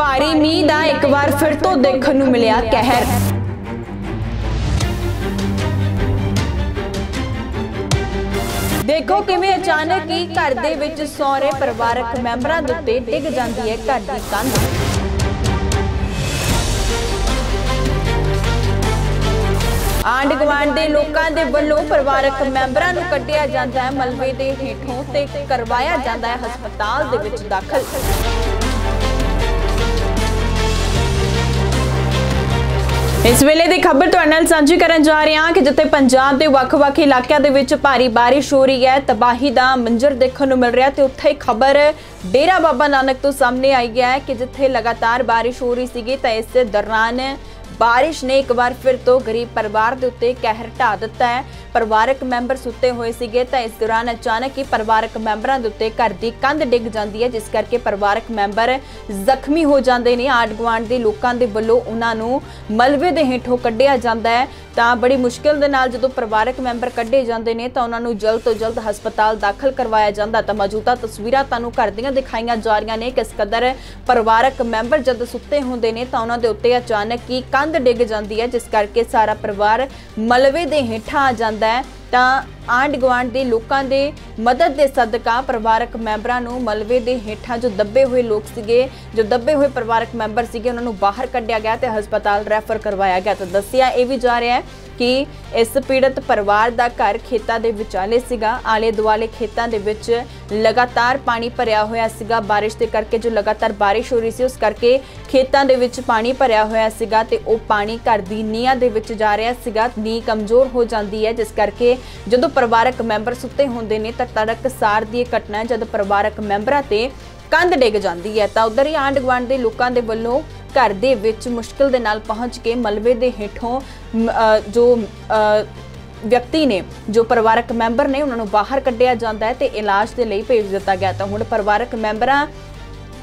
ਭਾਰੀ ਮੀਂਹ ਦਾ ਇੱਕ ਵਾਰ ਫਿਰ ਤੋਂ ਦੇਖਣ ਨੂੰ ਮਿਲਿਆ ਕਹਿਰ। ਦੇਖੋ ਕਿਵੇਂ ਅਚਾਨਕ ਹੀ ਘਰ ਦੇ ਵਿੱਚ ਸਹੁਰੇ ਪਰਿਵਾਰਕ ਮੈਂਬਰਾਂ ਦੇ ਉੱਤੇ ਡਿੱਗ ਜਾਂਦੀ ਹੈ ਘਰ ਦੀ ਕੰਧ। ਆਂਢ ਗੁਆਂਢ ਦੇ ਲੋਕਾਂ ਦੇ ਵੱਲੋਂ ਪਰਿਵਾਰਕ ਮੈਂਬਰਾਂ ਨੂੰ ਕੱਢਿਆ ਜਾਂਦਾ ਹੈ, ਮਲਬੇ ਦੇ ਹੇਠੋਂ ਤੇ ਕਰਵਾਇਆ ਜਾਂਦਾ ਹੈ ਹਸਪਤਾਲ ਦੇ ਵਿੱਚ ਦਾਖਲ। ਇਸ ਵੇਲੇ ਦੀ ਖਬਰ ਤੁਹਾਡੇ ਨਾਲ ਸਾਂਝੀ ਕਰਨ ਜਾ ਰਹੇ ਹਾਂ ਕਿ ਜਿੱਥੇ ਪੰਜਾਬ ਦੇ ਵੱਖ-ਵੱਖ ਇਲਾਕਿਆਂ ਦੇ ਵਿੱਚ ਭਾਰੀ ਬਾਰਿਸ਼ ਹੋ ਰਹੀ ਹੈ, ਤਬਾਹੀ ਦਾ ਮੰਜ਼ਰ ਦੇਖਣ ਨੂੰ ਮਿਲ ਰਿਹਾ ਤੇ ਉੱਥੇ ਖਬਰ ਡੇਰਾ ਬਾਬਾ ਨਾਨਕ ਤੋਂ ਸਾਹਮਣੇ ਆਈ ਹੈ ਕਿ ਜਿੱਥੇ ਲਗਾਤਾਰ ਬਾਰਿਸ਼ ਹੋ ਰਹੀ ਸੀਗੀ ਤਾਂ ਇਸ ਦੌਰਾਨ ਬਾਰਿਸ਼ ਨੇ ਇੱਕ ਵਾਰ ਫਿਰ ਤੋਂ ਗਰੀਬ ਪਰਿਵਾਰ ਦੇ ਉੱਤੇ ਕਹਿਰ ਢਾ ਦਿੱਤਾ ਹੈ। ਪਰਿਵਾਰਕ ਮੈਂਬਰ ਸੁੱਤੇ ਹੋਏ ਸੀਗੇ ਤਾਂ ਇਸ ਦੌਰਾਨ ਅਚਾਨਕ ਹੀ ਪਰਿਵਾਰਕ ਮੈਂਬਰਾਂ ਦੇ ਉੱਤੇ ਘਰ ਦੀ ਕੰਧ ਡਿੱਗ ਜਾਂਦੀ ਹੈ, ਜਿਸ ਕਰਕੇ ਪਰਿਵਾਰਕ ਮੈਂਬਰ ਜ਼ਖਮੀ ਹੋ ਜਾਂਦੇ ਨੇ। ਆਂਢ ਗੁਆਂਢ ਦੇ ਲੋਕਾਂ ਦੇ ਵੱਲੋਂ ਉਹਨਾਂ ਨੂੰ ਮਲਬੇ ਦੇ ਹੇਠੋਂ ਕੱਢਿਆ ਜਾਂਦਾ ਹੈ। ਤਾਂ ਬੜੀ ਮੁਸ਼ਕਿਲ ਦੇ ਨਾਲ ਜਦੋਂ ਪਰਿਵਾਰਕ ਮੈਂਬਰ ਕੱਢੇ ਜਾਂਦੇ ਨੇ ਤਾਂ ਉਹਨਾਂ ਨੂੰ ਜਲਦ ਤੋਂ ਜਲਦ ਹਸਪਤਾਲ ਦਾਖਲ ਕਰਵਾਇਆ ਜਾਂਦਾ। ਤਾਂ ਮੌਜੂਦਾ ਤਸਵੀਰਾਂ ਤੁਹਾਨੂੰ ਘਰ ਦੀਆਂ ਦਿਖਾਈਆਂ ਜਾ ਰਹੀਆਂ ਨੇ ਕਿਸ ਕਦਰ ਪਰਿਵਾਰਕ ਮੈਂਬਰ ਜਦ ਸੁੱਤੇ ਹੁੰਦੇ ਨੇ ਤਾਂ ਉਹਨਾਂ ਦੇ ਉੱਤੇ ਅਚਾਨਕ ਹੀ ਕੰਧ ਡਿੱਗ ਜਾਂਦੀ ਹੈ ਜਿਸ ਕਰਕੇ ਸਾਰਾ ਪਰਿਵਾਰ ਮਲਵੇ ਦੇ ਹੇਠਾਂ ਆ ਜਾਂਦਾ ਹੈ। ਤਾਂ ਆਂਢ ਗੁਆਂਢ ਦੇ ਲੋਕਾਂ ਦੇ ਮਦਦ ਦੇ ਸਦਕਾ ਪਰਿਵਾਰਕ ਮੈਂਬਰਾਂ ਨੂੰ ਮਲਬੇ ਦੇ ਹੇਠਾਂ ਜੋ ਦੱਬੇ ਹੋਏ ਲੋਕ ਸੀਗੇ, ਜੋ ਦੱਬੇ ਹੋਏ ਪਰਿਵਾਰਕ ਮੈਂਬਰ ਸੀਗੇ, ਉਹਨਾਂ ਨੂੰ ਬਾਹਰ ਕੱਢਿਆ ਗਿਆ ਤੇ ਹਸਪਤਾਲ ਰੈਫਰ ਕਰਵਾਇਆ ਗਿਆ ਤਾਂ ਦੱਸਿਆ ਇਹ ਵੀ ਜਾ ਰਿਹਾ ਹੈ ਕਿ ਇਸ ਪੀੜਤ ਪਰਿਵਾਰ ਦਾ ਘਰ ਖੇਤਾਂ ਦੇ ਵਿਚਾਲੇ ਸੀਗਾ। ਆਲੇ ਦੁਆਲੇ ਖੇਤਾਂ ਦੇ ਵਿੱਚ ਲਗਾਤਾਰ ਪਾਣੀ ਭਰਿਆ ਹੋਇਆ ਸੀਗਾ। ਬਾਰਿਸ਼ ਦੇ ਕਰਕੇ ਜੋ ਲਗਾਤਾਰ ਬਾਰਿਸ਼ ਹੋ ਰਹੀ ਸੀ, ਉਸ ਕਰਕੇ ਖੇਤਾਂ ਦੇ ਵਿੱਚ ਪਾਣੀ ਭਰਿਆ ਹੋਇਆ ਸੀਗਾ ਤੇ ਉਹ ਪਾਣੀ ਘਰ ਦੀ ਨੀਹਾਂ ਦੇ ਵਿੱਚ ਜਾ ਰਿਹਾ ਸੀਗਾ। ਨੀਂਹ ਕਮਜ਼ੋਰ ਹੋ ਜਾਂਦੀ ਹੈ, ਜਿਸ ਕਰਕੇ ਜਦੋਂ ਪਰਿਵਾਰਕ ਮੈਂਬਰ ਸੁੱਤੇ ਹੁੰਦੇ ਨੇ ਤਾਂ ਤੜਕ ਦੀ ਇਹ ਘਟਨਾ ਜਦ ਪਰਿਵਾਰਕ ਮੈਂਬਰਾਂ ਤੇ ਕੰਧ ਡਿੱਗ ਜਾਂਦੀ ਹੈ। ਤਾਂ ਉਧਰ ਹੀ ਆਂਢ ਗੁਆਂਢ ਦੇ ਲੋਕਾਂ ਦੇ ਵੱਲੋਂ ਘਰ ਦੇ ਵਿੱਚ ਮੁਸ਼ਕਲ ਦੇ ਨਾਲ ਪਹੁੰਚ ਕੇ ਮਲਬੇ ਦੇ ਹੇਠੋਂ ਜੋ ਵਿਅਕਤੀ ਨੇ, ਜੋ ਪਰਿਵਾਰਕ ਮੈਂਬਰ ਨੇ, ਉਹਨਾਂ ਨੂੰ ਬਾਹਰ ਕੱਢਿਆ ਜਾਂਦਾ ਹੈ ਤੇ ਇਲਾਜ ਦੇ ਲਈ ਭੇਜ ਦਿੱਤਾ ਗਿਆ। ਤਾਂ ਹੁਣ ਪਰਿਵਾਰਕ ਮੈਂਬਰਾਂ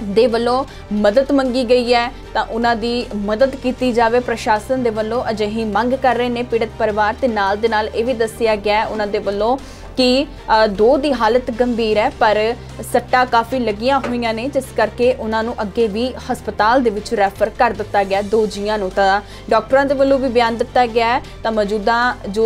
ਦੇ ਵੱਲੋਂ ਮਦਦ ਮੰਗੀ ਗਈ ਹੈ, ਤਾਂ ਉਹਨਾਂ ਦੀ ਮਦਦ ਕੀਤੀ ਜਾਵੇ। ਪ੍ਰਸ਼ਾਸਨ ਦੇ ਵੱਲੋਂ ਅਜਿਹੀ ਮੰਗ ਕਰ ਰਹੇ ਨੇ। ਪੀੜਤ ਪਰਿਵਾਰ ਤੇ ਨਾਲ ਦੇ ਨਾਲ ਇਹ ਵੀ ਦੱਸਿਆ ਗਿਆ ਉਹਨਾਂ ਦੇ ਵੱਲੋਂ ਕਿ ਦੋ ਦੀ ਹਾਲਤ ਗੰਭੀਰ ਹੈ, ਪਰ ਸੱਟਾਂ ਕਾਫੀ ਲੱਗੀਆਂ ਹੋਈਆਂ ਨੇ, ਜਿਸ ਕਰਕੇ ਉਹਨਾਂ ਨੂੰ ਅੱਗੇ ਵੀ ਹਸਪਤਾਲ ਦੇ ਵਿੱਚ ਰੈਫਰ ਕਰ ਦਿੱਤਾ ਗਿਆ ਦੋ ਜੀਆਂ ਨੂੰ। ਤਾਂ ਡਾਕਟਰਾਂ ਦੇ ਵੱਲੋਂ ਵੀ ਬਿਆਨ ਦਿੱਤਾ ਗਿਆ ਹੈ। ਤਾਂ ਮੌਜੂਦਾ ਜੋ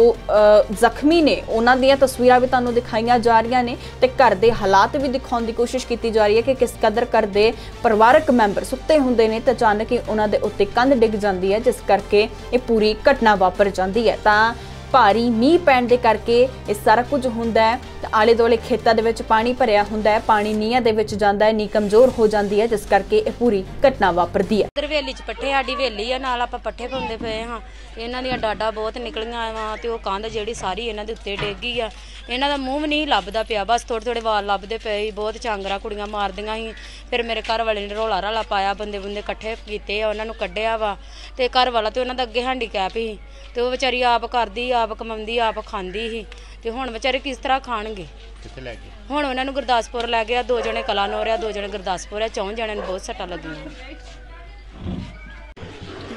ਜ਼ਖਮੀ ਨੇ, ਉਹਨਾਂ ਦੀਆਂ ਤਸਵੀਰਾਂ ਵੀ ਤੁਹਾਨੂੰ ਦਿਖਾਈਆਂ ਜਾ ਰਹੀਆਂ ਨੇ ਤੇ ਘਰ ਦੇ ਹਾਲਾਤ ਵੀ ਦਿਖਾਉਣ ਦੀ ਕੋਸ਼ਿਸ਼ ਕੀਤੀ ਜਾ ਰਹੀ ਹੈ ਕਿ ਕਿਸ ਕਦਰ ਕਰਦੇ ਪਰਿਵਾਰਕ ਮੈਂਬਰ ਸੁੱਤੇ ਹੁੰਦੇ ਨੇ ਤਾਂ ਅਚਾਨਕ ਹੀ ਉਹਨਾਂ ਦੇ ਉੱਤੇ ਕੰਧ ਡਿੱਗ ਜਾਂਦੀ ਹੈ, ਜਿਸ ਕਰਕੇ ਇਹ ਪੂਰੀ ਘਟਨਾ ਵਾਪਰ ਜਾਂਦੀ ਹੈ। ਤਾਂ ਭਾਰੀ ਮੀਂਹ ਪੈਣ ਦੇ ਕਰਕੇ ਇਹ ਸਾਰਾ ਕੁਝ ਹੁੰਦਾ ਹੈ। ਆਲੇ ਦੁਆਲੇ ਖੇਤਾਂ ਦੇ ਵਿੱਚ ਪਾਣੀ ਭਰਿਆ ਹੁੰਦਾ ਹੈ। ਪਾਣੀ ਨੀਹਾਂ ਦੇ ਵਿੱਚ ਜਾਂਦਾ ਹੈ। ਨੀ ਕਮਜ਼ੋਰ ਹੋ ਜਾਂਦੀ ਹੈ, ਜਿਸ ਕਰਕੇ ਇਹ ਪੂਰੀ ਘਟਨਾ ਵਾਪਰਦੀ ਹੈ। ਇੱਧਰ ਵੇਲੀ ਚ ਪੱਠੇ, ਸਾਡੀ ਵੇਲੀ ਆ, ਨਾਲ ਆਪਾਂ ਪੱਠੇ ਪਾਉਂਦੇ ਪਏ ਹਾਂ। ਇਹਨਾਂ ਦੀਆਂ ਡਾਡਾ ਬਹੁਤ ਨਿਕਲੀਆਂ ਵਾ ਤੇ ਉਹ ਕੰਧ ਜਿਹੜੀ ਸਾਰੀ ਇਹਨਾਂ ਦੇ ਉੱਤੇ ਡਿੱਗ ਗਈ ਆ। ਇਹਨਾਂ ਦਾ ਮੂੰਹ ਵੀ ਨਹੀਂ ਲੱਭਦਾ ਪਿਆ। ਬਸ ਥੋੜੇ ਥੋੜੇ ਵਾਲ ਲੱਭਦੇ ਪਏ ਸੀ। ਬਹੁਤ ਚਾਂਗਰਾ ਕੁੜੀਆਂ ਮਾਰਦੀਆਂ ਸੀ। ਫਿਰ ਮੇਰੇ ਘਰ ਵਾਲੇ ਨੇ ਰੋਲਾ ਰਾਲਾ ਪਾਇਆ। ਬੰਦੇ ਬੰਦੇ ਇਕੱਠੇ ਕੀਤੇ ਆ, ਉਹਨਾਂ ਨੂੰ ਕੱਢਿਆ ਵਾ। ਤੇ ਘਰ ਵਾਲਾ ਤੇ ਉਹਨਾਂ ਦਾ ਅੱਗੇ ਹੈਂਡੀਕੈਪ ਸੀ। ਤੇ ਉਹ ਵਿਚਾਰੀ ਆਪ ਕਰਦੀ ਆ। ਆਪ ਕਮਾਉਂਦੀ ਆਪ ਖਾਂਦੀ ਸੀ ਤੇ ਹੁਣ ਵਿਚਾਰੇ ਕਿਸ ਤਰ੍ਹਾਂ ਖਾਣਗੇ? ਕਿੱਥੇ ਲੈ ਗਏ? ਹੁਣ ਉਹਨਾਂ ਨੂੰ ਗੁਰਦਾਸਪੁਰ ਲੈ ਗਿਆ ਦੋ ਜਣੇ ਕਲਾਨੌਰ ਆ ਦੋ ਜਣੇ ਗੁਰਦਾਸਪੁਰ ਆ ਚੌਂ ਜਣਿਆਂ ਨੂੰ ਬਹੁਤ ਸੱਟਾਂ ਲੱਗੀਆਂ।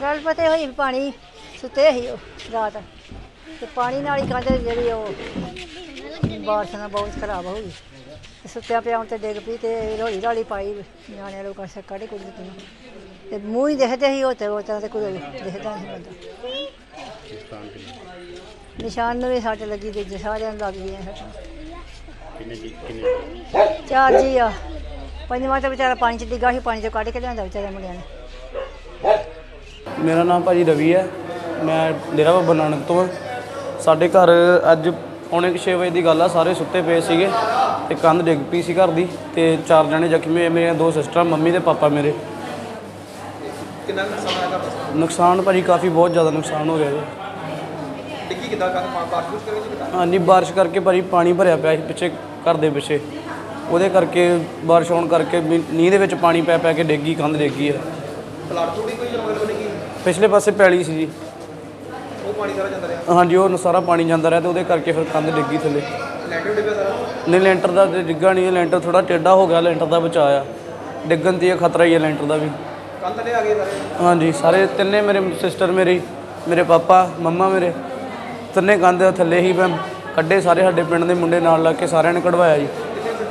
ਗੱਲ ਪਤੇ ਹੋਈ ਪਾਣੀ ਸੁੱਤੇ ਸੀ ਉਹ ਰਾਤ। ਤੇ ਪਾਣੀ ਨਾਲ ਹੀ ਕੰਧ ਜਿਹੜੀ ਉਹ ਬਾਰਿਸ਼ ਨਾਲ ਬਹੁਤ ਖਰਾਬ ਹੋ ਗਈ ਤੇ ਸੁੱਤਿਆਂ ਪਿਆ ਤੇ ਡਿੱਗ ਪਈ ਤੇ ਰੋਲੀ ਰਾਲੀ ਪਾਈ ਨਿਆਣਿਆਂ ਲੋਕਾਂ ਸੇ ਕੱਢ ਕੁੱਢ ਦਿੱਤੀਆਂ ਤੇ ਮੂੰਹ ਹੀ ਦਿਖਦੇ ਸੀ ਉਹ ਤੇ ਉਹ ਤੇ ਕੋਈ ਦਿਖਦਾ ਨਹੀਂ ਬੰਦਾ। ਨਿਸ਼ਾਨ ਨੂੰ ਵੀ ਸੱਟ ਲੱਗੀ ਤੇ ਸਾਰਿਆਂ ਨੂੰ ਲੱਗ ਗਈਆਂ ਸੱਟਾਂ ਕਿੰਨੇ ਜੀ ਕਿੰਨੇ? ਚਾਰ ਜੀ ਆ। ਪੰਜਵਾਂ ਤੇ ਵਿਚਾਰਾ ਪਾਣੀ ਚ ਡਿੱਗਾ ਸੀ ਪਾਣੀ ਚੋਂ ਕੱਢ ਕੇ ਲਿਆਂਦਾ ਵਿਚਾਰੇ ਮੁੰਡਿਆਂ ਨੇ। ਮੇਰਾ ਨਾਮ ਭਾਜੀ ਰਵੀ ਹੈ। ਮੈਂ ਡੇਰਾ ਬਾਬਾ ਨਾਨਕ ਤੋਂ ਹਾਂ। ਸਾਡੇ ਘਰ ਅੱਜ ਪੌਣੇ 6 ਵਜੇ ਦੀ ਗੱਲ ਆ ਸਾਰੇ ਸੁੱਤੇ ਪਏ ਸੀਗੇ ਤੇ ਕੰਧ ਡਿੱਗ ਪਈ ਸੀ ਘਰ ਦੀ ਤੇ ਚਾਰ ਜਣੇ ਜ਼ਖਮੀ ਹੋਏ ਮੇਰੀਆਂ ਦੋ ਸਿਸਟਰਾਂ ਮੰਮੀ ਤੇ ਪਾਪਾ ਮੇਰੇ। ਕਿੰਨਾ ਨੁਕਸਾਨ ਆਇਆ ਨੁਕਸਾਨ ਭਾਜੀ ਕਾਫੀ ਬਹੁਤ ਜ਼ਿਆਦਾ ਨੁਕਸਾਨ ਹੋ ਗਿਆ ਜੀ। ਡਿੱਗੀ ਕਿੱਦਾਂ? ਕਰ ਬਾਰਿਸ਼ ਬੁਰਿਸ਼ ਕਰੇ ਕਿੱਦਾਂ? ਹਾਂਜੀ ਬਾਰਿਸ਼ ਕਰਕੇ ਭਾਜੀ ਪਾਣੀ ਭਰਿਆ ਪਿਆ ਸੀ ਪਿੱਛੇ ਘਰ ਦੇ ਪਿੱਛੇ। ਉਹਦੇ ਕਰਕੇ ਬਾਰਿਸ਼ ਹੋਣ ਕਰਕੇ ਵੀ ਨੀਂਹ ਦੇ ਵਿੱਚ ਪਾਣੀ ਪੈ ਪੈ ਕੇ ਡਿੱਗੀ ਕੰਧ ਡਿੱਗੀ ਹੈ ਪਲਾਟ ਥੋੜੀ ਕੋਈ ਜਨਮਲ ਬਣੀ ਕੀ ਪਿਛਲੇ ਪਾਸੇ ਪੈਲੀ ਸੀ ਜੀ। ਉਹ ਪਾਣੀ ਸਾਰਾ ਜਾਂਦਾ ਰਿਹਾ? ਹਾਂਜੀ ਉਹ ਸਾਰਾ ਪਾਣੀ ਜਾਂਦਾ ਰਿਹਾ ਤੇ ਉਹਦੇ ਕਰਕੇ ਫਿਰ ਕੰਧ ਡਿੱਗੀ ਥੱਲੇ। ਲੈਂਟਰ ਡਿੱਗਿਆ ਸਾਰਾ? ਨਹੀਂ ਲੈਂਟਰ ਦਾ ਤੇ ਡਿੱਗਾ ਨਹੀਂ ਲੈਂਟਰ ਥੋੜਾ ਟੇਢਾ ਹੋ ਗਿਆ ਲੈਂਟਰ ਦਾ ਬਚਾਇਆ। ਡਿੱਗਣ ਦੀ ਇਹ ਖਤਰਾ ਹੀ ਹੈ ਲੈਂਟਰ ਦਾ ਵੀ। ਕੰਧ ਥੱਲੇ ਆ ਗਏ ਸਾਰੇ? ਹਾਂਜੀ ਸਾਰੇ ਤਿੰਨੇ ਮੇਰੇ ਸਿਸਟਰ ਮੇਰੀ ਮੇਰੇ ਪਾਪਾ ਮੰਮਾ ਮੇਰੇ। ਤਿੰਨੇ ਕੰਧ ਥੱਲੇ ਹੀ ਮੈਂ ਕੱਢੇ ਸਾਰੇ ਸਾਡੇ ਪਿੰਡ ਦੇ ਮੁੰਡੇ ਨਾਲ ਲੱਗ ਕੇ ਸਾਰਿਆਂ ਨੇ ਕਢਵਾਇਆ ਜੀ।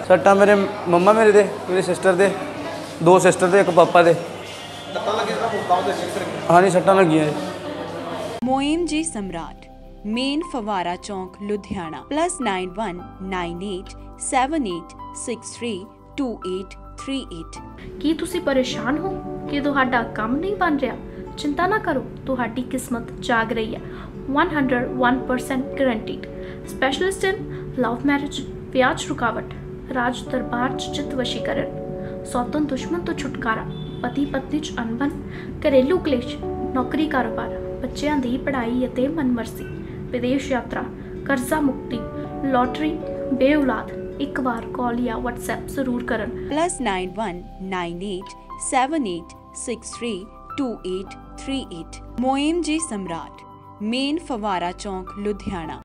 ਸੱਟਾਂ ਮੇਰੇ ਮੰਮਾ ਮੇਰੇ ਦੇ ਮੇਰੀ ਸਿਸਟਰ ਦੇ ਦੋ ਸਿਸਟਰ ਦੇ ਇੱਕ ਪਾਪਾ ਦੇ। ਸੱਟਾਂ ਲੱਗੀਆਂ ਤਾਂ ਮੁੱਦਾ ਉਹਦੇ ਸਿਰ ਹਾਂਜੀ ਸੱਟਾਂ ਲੱਗੀਆਂ ਜੀ। ਮੋਇਮ ਜੀ ਸਮਰਾਟ ਮੇਨ ਫਵਾਰਾ ਚੌਂਕ ਲੁਧਿਆਣਾ +919878632838 ਕੀ ਤੁਸੀਂ ਪਰੇਸ਼ਾਨ ਹੋ ਕਿ ਤੁਹਾਡਾ ਕੰਮ ਨਹੀਂ ਬਣ ਰਿਹਾ? ਚਿੰਤਾ ਨਾ ਕਰੋ ਤੁਹਾਡੀ ਕਿਸਮਤ ਜਾਗ ਰਹੀ ਹੈ। 101% guaranteed specialist in love marriage ਵਿਆਹ 'ਚ ਰੁਕਾਵਟ ਰਾਜ ਦਰਬਾਰ 'ਚ ਚਿੱਤ ਵਸ਼ੀਕਰਨ ਸੌਤਨ ਦੁਸ਼ਮਣ ਤੋਂ ਛੁਟਕਾਰਾ ਪਤੀ ਪਤਨੀ 'ਚ ਅਨਬਨ ਘਰੇਲੂ ਕਲੇਸ਼ ਨੌਕਰੀ ਕਾਰੋਬਾਰ ਬੱਚਿਆਂ ਦੀ ਪੜ੍ਹਾਈ ਅਤੇ ਮਨਮਰਜ਼ੀ ਵਿਦੇਸ਼ ਯਾਤਰਾ ਕਰਜ਼ਾ ਮੁਕਤੀ ਲੋਟਰੀ ਬੇਔਲਾਦ ਇੱਕ ਵਾਰ ਕਾਲ ਜਾਂ WhatsApp ਜ਼ਰੂਰ ਕਰਨ plus nine one nine main ਫਵਾਰਾ ਚੌਂਕ ਲੁਧਿਆਣਾ।